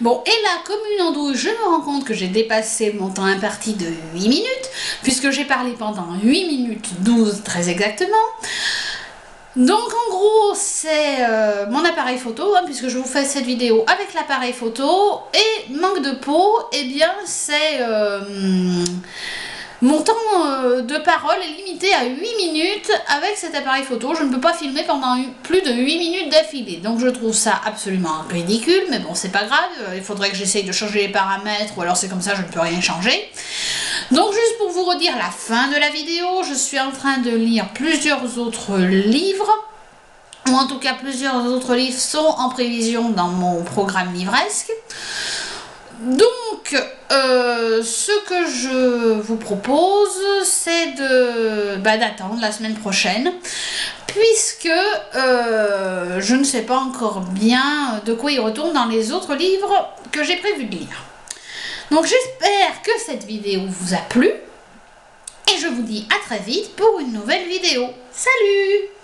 Bon, et là, comme une andouille, je me rends compte que j'ai dépassé mon temps imparti de 8 minutes, puisque j'ai parlé pendant 8 minutes 12 très exactement. Donc en gros c'est euh, mon appareil photo hein, puisque je vous fais cette vidéo avec l'appareil photo et manque de peau et eh bien c'est euh, mon temps euh, de parole est limité à 8 minutes avec cet appareil photo. Je ne peux pas filmer pendant plus de 8 minutes d'affilée. Donc je trouve ça absolument ridicule, mais bon, c'est pas grave. Il faudrait que j'essaye de changer les paramètres, ou alors c'est comme ça, je ne peux rien changer. Donc juste pour vous redire la fin de la vidéo, je suis en train de lire plusieurs autres livres ou en tout cas plusieurs autres livres sont en prévision dans mon programme livresque. Euh, ce que je vous propose, c'est de bah, d'attendre la semaine prochaine, puisque euh, je ne sais pas encore bien de quoi il retourne dans les autres livres que j'ai prévu de lire. Donc j'espère que cette vidéo vous a plu, et je vous dis à très vite pour une nouvelle vidéo. Salut